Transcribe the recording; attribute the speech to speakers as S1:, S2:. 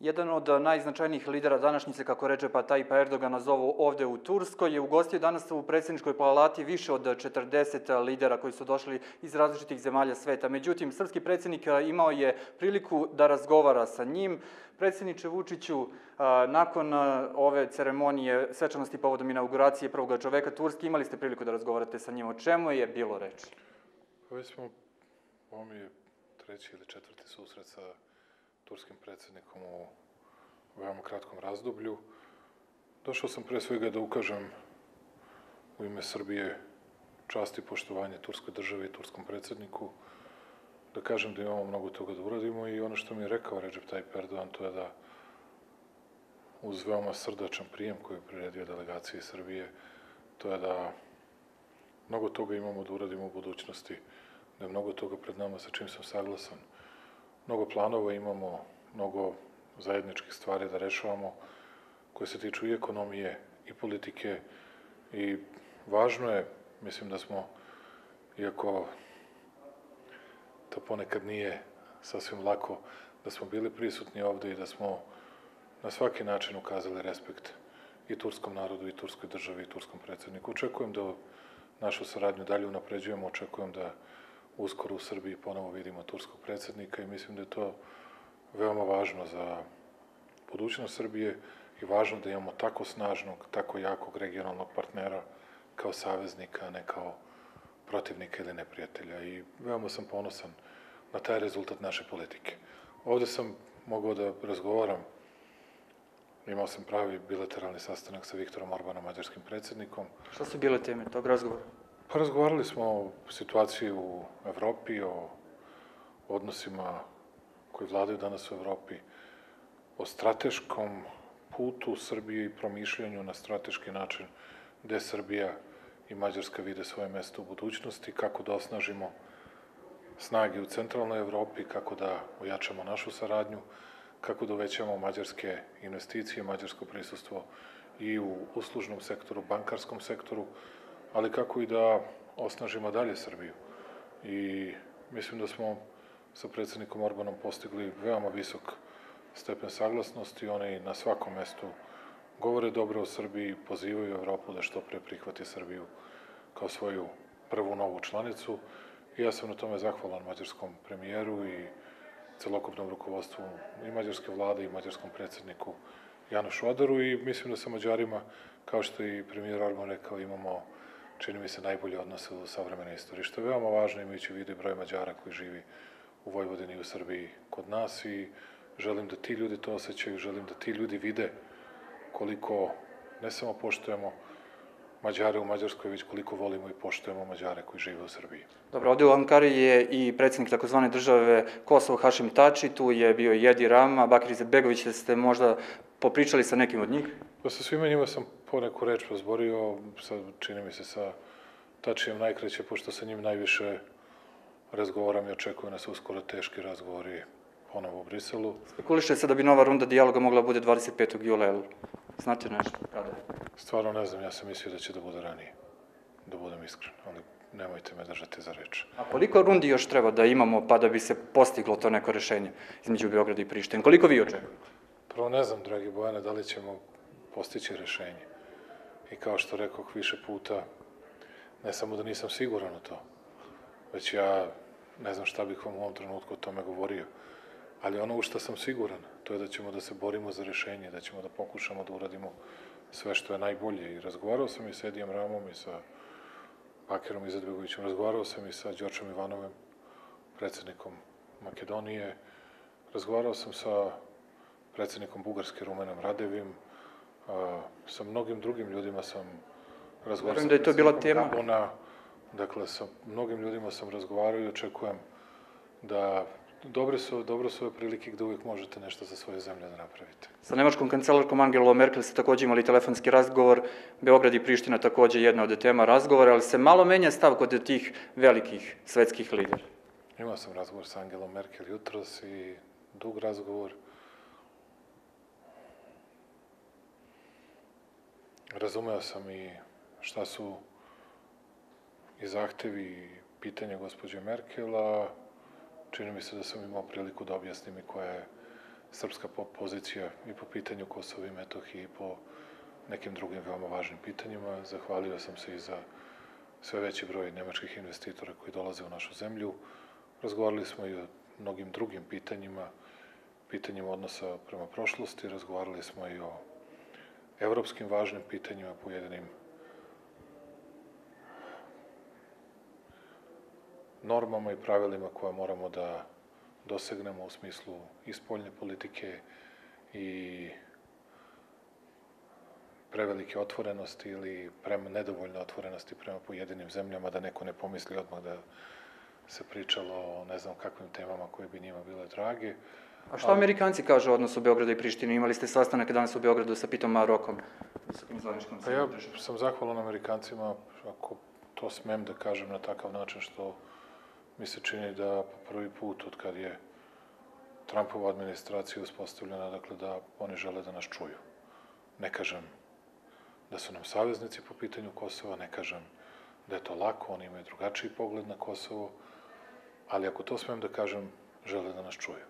S1: Jedan od najznačajnijih lidera današnjice, kako reče pa taj pa Erdogan zovu ovde u Turskoj, je ugostio danas u predsjedničkoj palati više od 40 lidera koji su došli iz različitih zemalja sveta. Međutim, srpski predsjednik imao je priliku da razgovara sa njim. Predsjedniče Vučiću, nakon ove ceremonije svečanosti povodom inauguracije prvog čoveka Turske, imali ste priliku da razgovarate sa njim. O čemu je bilo reči?
S2: Pa već smo, ovo mi je treći ili četvrti susret sa turskim predsjednikom u veoma kratkom razdoblju. Došao sam pre svega da ukažem u ime Srbije čast i poštovanje Turskoj državi i turskom predsjedniku, da kažem da imamo mnogo toga da uradimo i ono što mi je rekao Recep Tayyip Erdogan to je da uz veoma srdačan prijem koji je priredio delegacije Srbije, to je da mnogo toga imamo da uradimo u budućnosti, da je mnogo toga pred nama sa čim sam saglasan, Mnogo planova imamo, mnogo zajedničkih stvari da rešavamo koje se tiču i ekonomije i politike i važno je, mislim da smo, iako to ponekad nije sasvim lako, da smo bili prisutni ovde i da smo na svaki način ukazali respekt i turskom narodu, i turskoj državi, i turskom predsedniku. Očekujem da našu saradnju dalje unapređujemo, očekujem da uskoro u Srbiji ponovo vidimo turskog predsednika i mislim da je to veoma važno za budućnost Srbije i važno da imamo tako snažnog, tako jakog regionalnog partnera kao saveznika, ne kao protivnika ili neprijatelja. I veoma sam ponosan na taj rezultat naše politike. Ovde sam mogao da razgovaram, imao sam pravi bilateralni sastanak sa Viktorom Orbanom, mađarskim predsednikom.
S1: Šta su bile teme tog razgovora?
S2: Pa razgovarali smo o situaciji u Evropi, o odnosima koji vladaju danas u Evropi, o strateškom putu Srbije i promišljanju na strateški način gde Srbija i Mađarska vide svoje mesto u budućnosti, kako da osnažimo snage u centralnoj Evropi, kako da ojačamo našu saradnju, kako da uvećamo mađarske investicije, mađarsko prisustvo i u uslužnom sektoru, bankarskom sektoru, ali kako i da osnažimo dalje Srbiju. I mislim da smo sa predsednikom Orbanom postigli veoma visok stepen saglasnosti. Oni na svakom mestu govore dobro o Srbiji, pozivaju Evropu da što pre prihvati Srbiju kao svoju prvu novu članicu. I ja sam na tome zahvalan mađarskom premijeru i celokupnom rukovodstvu i mađarske vlade i mađarskom predsedniku Janu Šodaru i mislim da sa Mađarima, kao što i premijer Orban rekao, imamo čini mi se, najbolje odnose u savremenoj istoriji, što je veoma važno imajući u vidu broj Mađara koji živi u Vojvodini i u Srbiji kod nas i želim da ti ljudi to osjećaju, želim da ti ljudi vide koliko ne samo poštujemo Mađare u Mađarskoj, već koliko volimo i poštujemo Mađare koji žive u Srbiji.
S1: Dobro, ovde u Ankari je i predsednik takozvane države Kosovo Hašim Tači, tu je bio i Edi Rama, Bakir Izetbegović, ste možda popričali sa nekim od njih?
S2: Pa sa svima njima sam poneku reč pozborio, sa, čini mi se sa Tačijem najkreće, pošto sa njim najviše razgovaram i očekuju nas uskoro teški razgovori ponovo u Briselu.
S1: Spekuliše se da bi nova runda dijaloga mogla bude 25. jula, jel znate nešto kada?
S2: Stvarno ne znam, ja sam mislio da će da bude ranije, da budem iskren, ali nemojte me držati za reč.
S1: A koliko rundi još treba da imamo pa da bi se postiglo to neko rešenje između Beograda i Prištine? Koliko vi očekujete?
S2: Prvo ne znam, dragi Bojane, da li ćemo postići rešenje. I kao što rekao više puta, ne samo da nisam siguran u to, već ja ne znam šta bih vam u ovom trenutku o tome govorio. Ali ono u što sam siguran, to je da ćemo da se borimo za rešenje, da ćemo da pokušamo da uradimo sve što je najbolje. I razgovarao sam i sa Edijem Ramom i sa Bakerom Izadbegovićem, razgovarao sam i sa Đorčem Ivanovem, predsednikom Makedonije, razgovarao sam sa predsednikom Bugarske Rumenom Radevim, a, sa mnogim drugim ljudima sam razgovarao.
S1: da je to bila tema.
S2: Gabona, dakle, sa mnogim ljudima sam razgovarao i očekujem da dobre su, dobro su ove prilike gde uvijek možete nešto za svoje zemlje da napravite.
S1: Sa nemačkom kancelarkom Angelom Merkel ste takođe imali telefonski razgovor, Beograd i Priština takođe jedna od tema razgovora, ali se malo menja stav kod tih velikih svetskih lidera.
S2: Imao sam razgovor sa Angelom Merkel jutros i dug razgovor. Razumeo sam i šta su i zahtevi i pitanje gospođe Merkel, a čini mi se da sam imao priliku da objasnim i koja je srpska po- pozicija i po pitanju Kosova i Metohije i po nekim drugim veoma važnim pitanjima. Zahvalio sam se i za sve veći broj nemačkih investitora koji dolaze u našu zemlju. Razgovarali smo i o mnogim drugim pitanjima, pitanjima odnosa prema prošlosti, razgovarali smo i o evropskim važnim pitanjima, pojedinim normama i pravilima koje moramo da dosegnemo u smislu i spoljne politike i prevelike otvorenosti ili prema nedovoljne otvorenosti prema pojedinim zemljama, da neko ne pomisli odmah da se pričalo o ne znam kakvim temama koje bi njima bile drage.
S1: A što Amerikanci kažu o odnosu Beograda i Prištine? Imali ste sastanak danas u Beogradu sa Pitom Marokom, visokim zvaničkom
S2: Pa ja sam zahvalan Amerikancima, ako to smem da kažem na takav način, što mi se čini da po prvi put od kad je Trumpova administracija uspostavljena, dakle da oni žele da nas čuju. Ne kažem da su nam saveznici po pitanju Kosova, ne kažem da je to lako, oni imaju drugačiji pogled na Kosovo, ali ako to smem da kažem, žele da nas čuju.